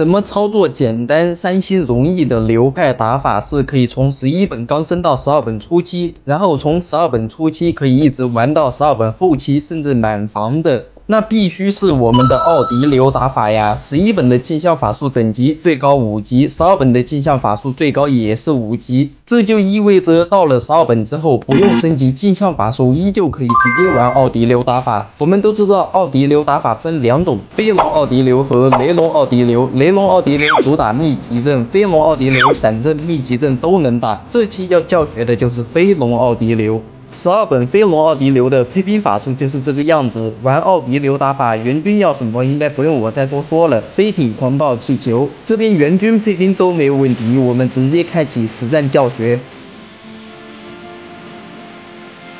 怎么操作简单、三星容易的流派打法是可以从十一本刚升到十二本初期，然后从十二本初期可以一直玩到十二本后期，甚至满房的。那必须是我们的奥迪流打法呀！十一本的镜像法术等级最高五级，十二本的镜像法术最高也是五级，这就意味着到了十二本之后，不用升级镜像法术，依旧可以直接玩奥迪流打法。我们都知道，奥迪流打法分两种：飞龙奥迪流和雷龙奥迪流。雷龙奥迪流主打密集阵，飞龙奥迪流闪阵、密集阵都能打。这期要教学的就是飞龙奥迪流。十二本飞龙奥迪流的配兵法术就是这个样子，玩奥迪流打法，援军要什么应该不用我再多说了，飞艇、狂暴、气球，这边援军配兵都没有问题，我们直接开启实战教学。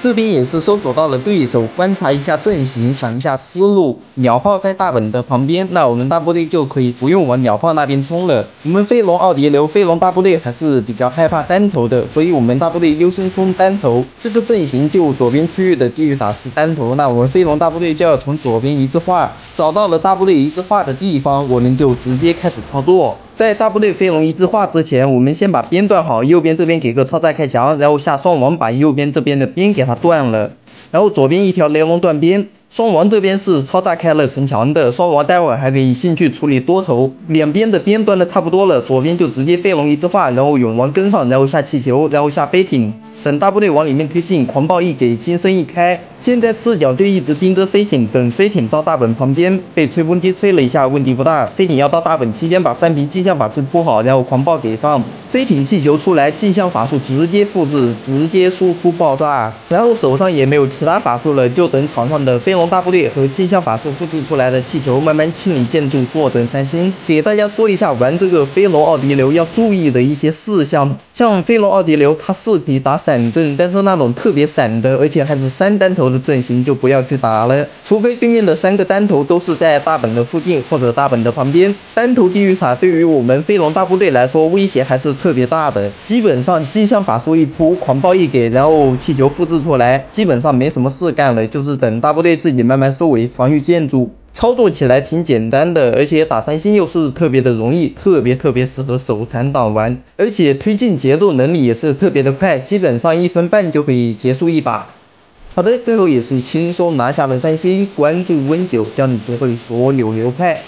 这边也是搜索到了对手，观察一下阵型，想一下思路。鸟炮在大本的旁边，那我们大部队就可以不用往鸟炮那边冲了。我们飞龙奥迪流，飞龙大部队还是比较害怕单头的，所以我们大部队优先冲单头。这个阵型就左边区域的地狱塔是单头，那我们飞龙大部队就要从左边一字化，找到了大部队一字化的地方，我们就直接开始操作。在大部队飞龙一字化之前，我们先把边断好，右边这边给个超载开墙，然后下双王把右边这边的边给它断了，然后左边一条雷龙断边。双王这边是超大开了城墙的，双王待会还可以进去处理多头。两边的边端的差不多了，左边就直接飞龙一字化，然后永王跟上，然后下气球，然后下飞艇，等大部队往里面推进，狂暴一给，金身一开。现在视角就一直盯着飞艇，等飞艇到大本旁边，被吹风机吹了一下，问题不大。飞艇要到大本期间把三瓶镜像法术铺好，然后狂暴给上，飞艇气球出来，镜像法术直接复制，直接输出爆炸，然后手上也没有其他法术了，就等场上的飞龙。大部队和镜像法术复制出来的气球慢慢清理建筑，坐等三星。给大家说一下玩这个飞龙奥迪流要注意的一些事项。像飞龙奥迪流，它是可以打闪阵，但是那种特别闪的，而且还是三单头的阵型就不要去打了。除非对面的三个单头都是在大本的附近或者大本的旁边。单头地狱塔对于我们飞龙大部队来说威胁还是特别大的。基本上镜像法术一铺，狂暴一给，然后气球复制出来，基本上没什么事干了，就是等大部队自你慢慢收尾，防御建筑，操作起来挺简单的，而且打三星又是特别的容易，特别特别适合手残党玩，而且推进节奏能力也是特别的快，基本上一分半就可以结束一把。好的，最后也是轻松拿下了三星，关注温九，教你学会所有流派。